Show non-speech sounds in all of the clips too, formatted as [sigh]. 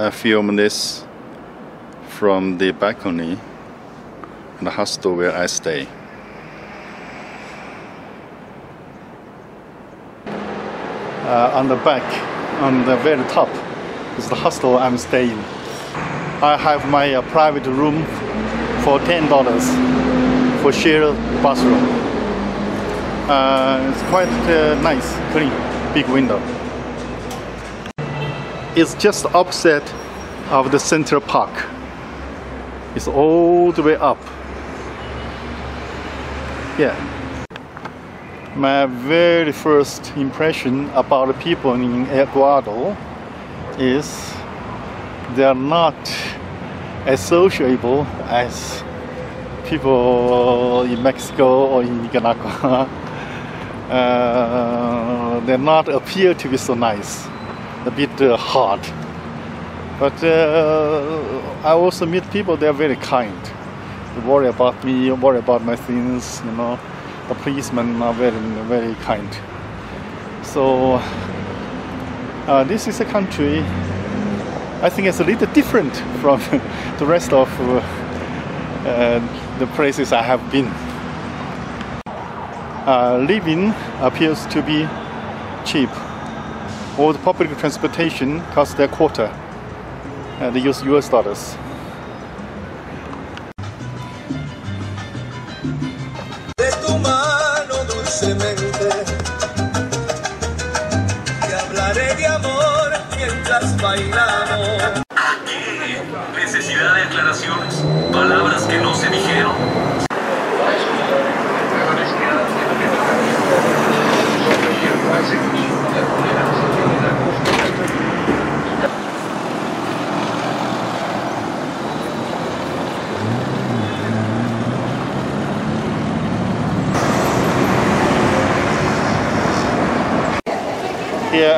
I film this from the balcony in the hostel where I stay. Uh, on the back, on the very top, is the hostel I'm staying. I have my uh, private room for ten dollars for shared bathroom. Uh, it's quite uh, nice, clean, big window. It's just opposite of the Central Park. It's all the way up. Yeah. My very first impression about the people in Ecuador is they are not as sociable as people in Mexico or in Nicaragua. [laughs] Uh, they not appear to be so nice, a bit uh, hard. But uh, I also meet people, they are very kind. They worry about me, worry about my things, you know. The policemen are very, very kind. So, uh, this is a country, I think it's a little different from [laughs] the rest of uh, uh, the places I have been. Uh, living appears to be cheap. All the public transportation costs their quarter. And uh, they use US dollars.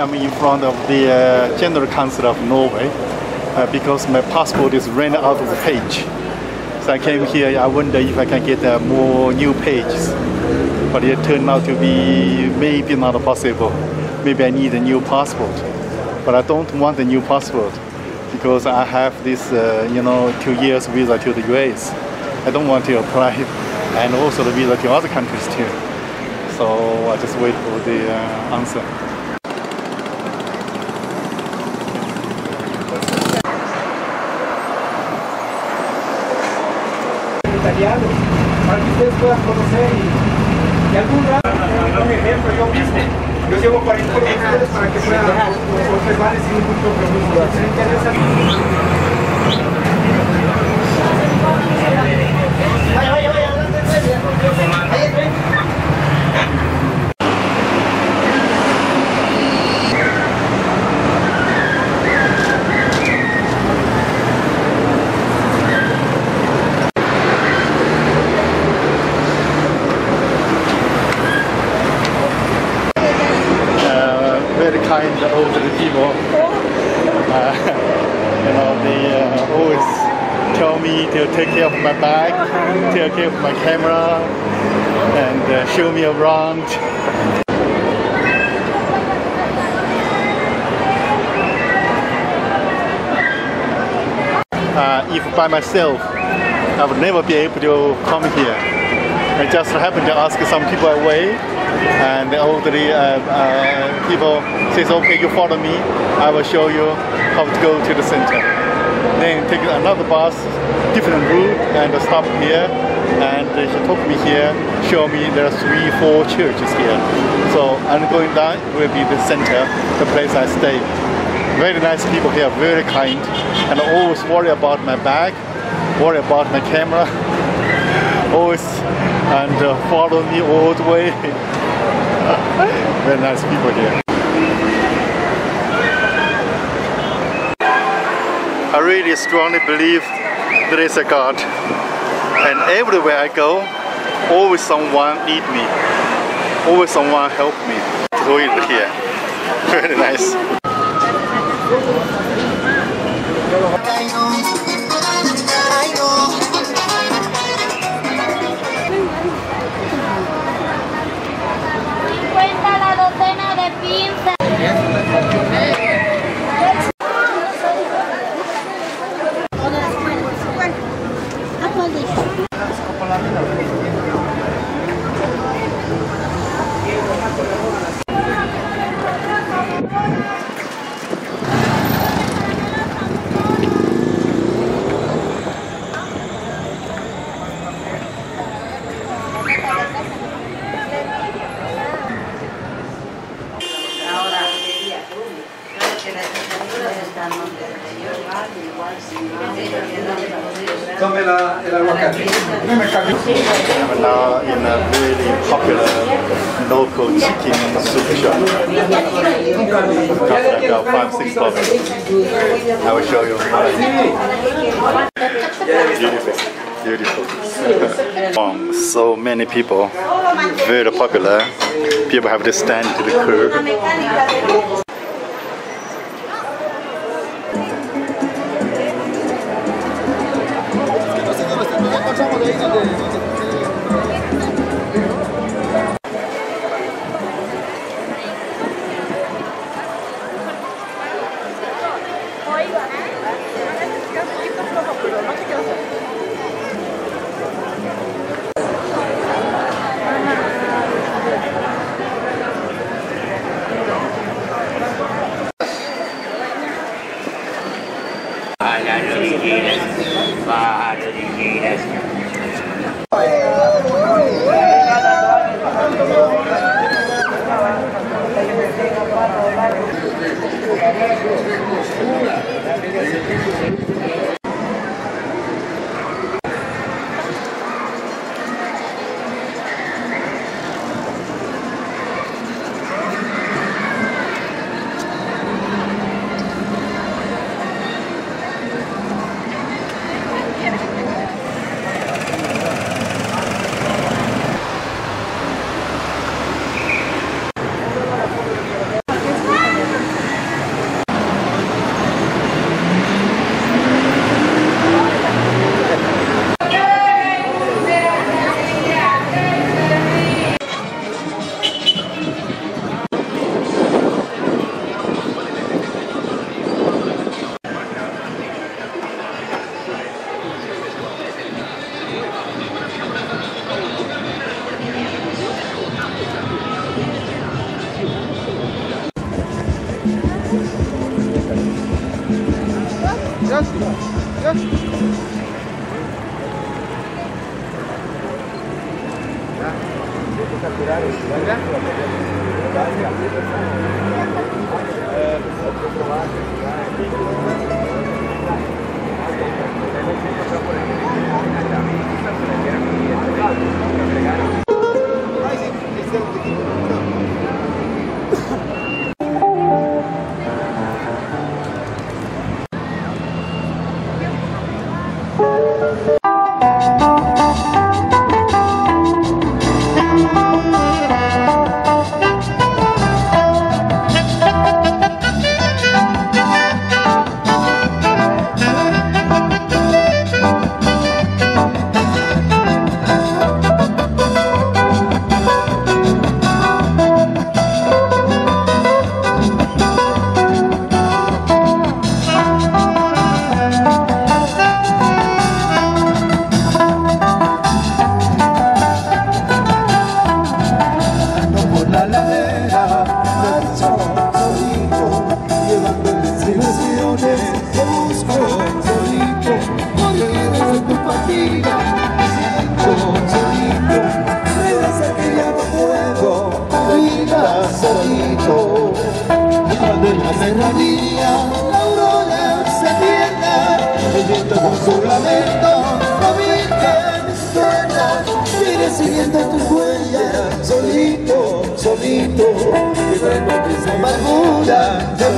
I'm in front of the uh, General Council of Norway uh, because my passport is ran out of the page. So I came here, I wonder if I can get uh, more new pages. But it turned out to be maybe not possible. Maybe I need a new passport. But I don't want a new passport because I have this, uh, you know, two years visa to the US. I don't want to apply and also the visa to other countries too. So I just wait for the uh, answer. Puedan conocer y, y algún un ejemplo, yo mismo, yo llevo 40 con ustedes para que puedan observar sin ningún compromiso. People. Uh, [laughs] you know, they uh, always tell me to take care of my bag, take care of my camera, and uh, show me around. [laughs] Uh, if by myself, I would never be able to come here. I just happened to ask some people away, and the elderly uh, uh, people says, "Okay, you follow me. I will show you how to go to the center." Then take another bus, different route, and stop here. And she took me here, show me there are three, four churches here. So I'm going down will be the center, the place I stay. Very nice people here, very kind, and always worry about my bag, worry about my camera, [laughs] always and uh, follow me all the way. [laughs] [laughs] very nice people here. I really strongly believe there is a God, and everywhere I go, always someone need me, always someone help me. Here, [laughs] very nice. So many people, very popular. People have to stand to the curb. la costura. grito que traigo amargura.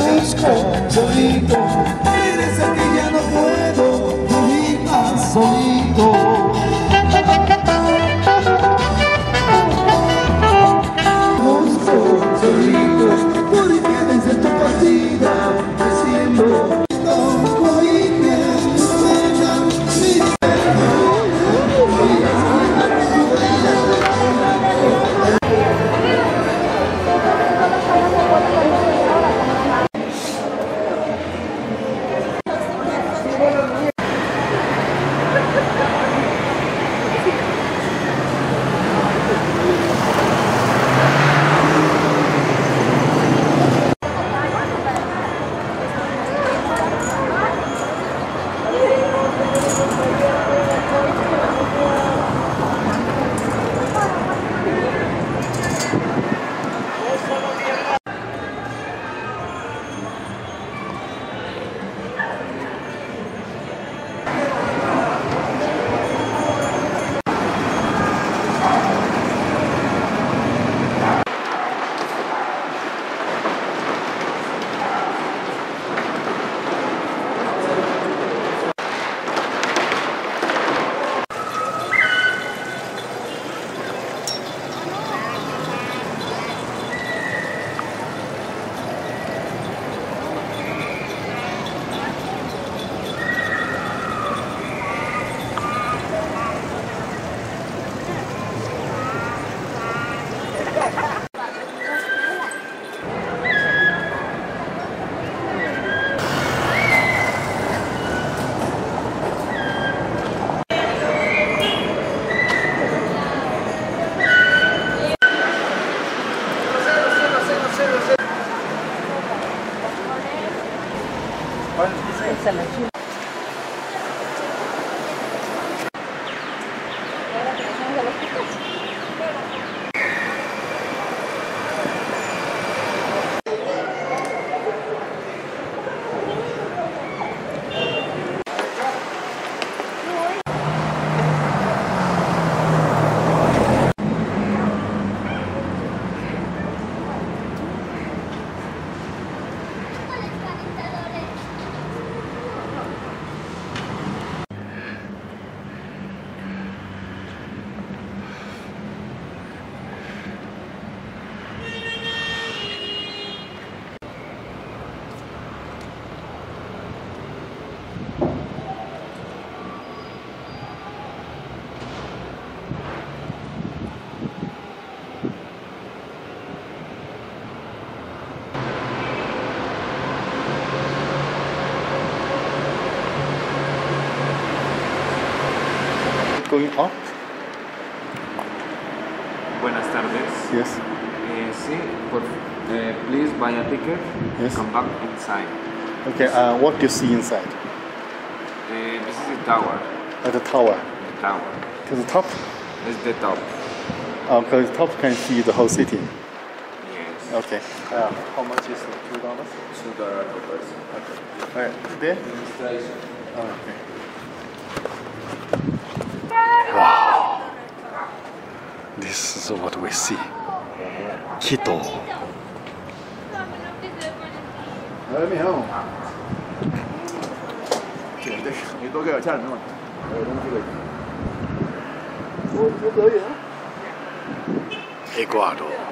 Going up? Buenas tardes. Yes. Eh, sí, por, eh, please buy a ticket. Yes. Come back inside. Okay, uh, what do you see inside? Eh, this is the tower. At the tower. The tower. To the top? It's the top. Uh, because the top can see the whole city. Yes. Okay. Uh, how much is it? Two dollars? Two dollar per person. Alright, there? Registration. Oh, okay. This is what we see. Quito. Ecuador.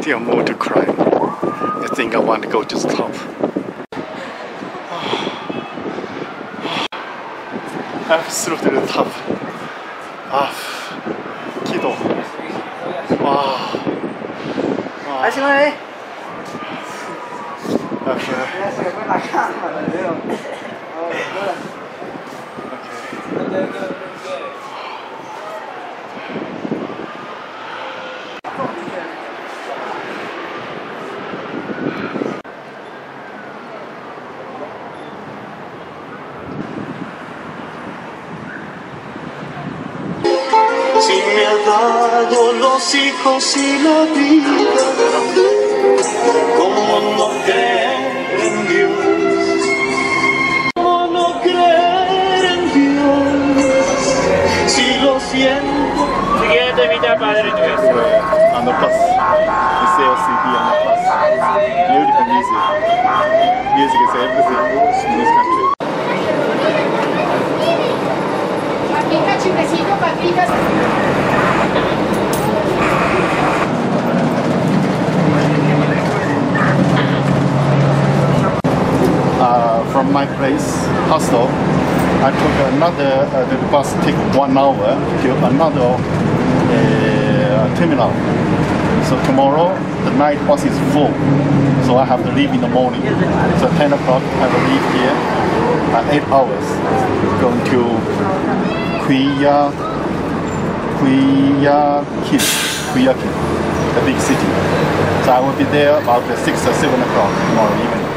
Still more to climb. I think I want to go to the top. [sighs] Absolutely the top. Ah, Quito. Wow. wow. Ahí sí no es. Okay. [laughs] Ya los hijos y la vida, ¿cómo no creer en Dios? ¿Cómo no creer en Dios? Si lo siento. Siguiente mitad, Padre Nuestro. bus. The CLCD on the bus. Beautiful music. Music is everything in this country. Papitas, from my place, hostel, I took another, uh, the bus take one hour to another uh, terminal. So tomorrow, the night bus is full. So I have to leave in the morning. So 10 o'clock, I will leave here. Uh, eight hours. Going to Kuya, Kuyakin, Kuyakin, the big city. So I will be there about 6 or 7 o'clock tomorrow evening.